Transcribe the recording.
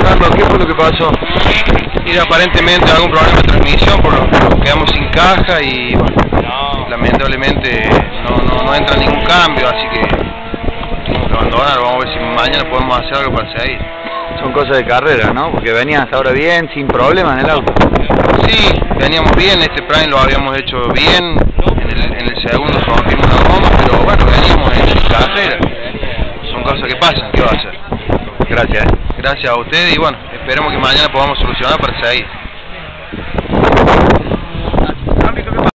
Carlos, ¿qué fue lo que pasó? Mira, aparentemente algún problema de transmisión, por lo que quedamos sin caja y bueno, no. lamentablemente no, no, no, entra ningún cambio, así que tenemos que abandonar, vamos a ver si mañana podemos hacer algo para seguir. Son cosas de carrera, ¿no? Porque venías ahora bien, sin problemas en el auto. Sí, veníamos bien, este Prime lo habíamos hecho bien, en el, en el Son cosas que pasan, ¿qué va a hacer? Gracias. Gracias a ustedes y bueno, esperemos que mañana podamos solucionar para seguir.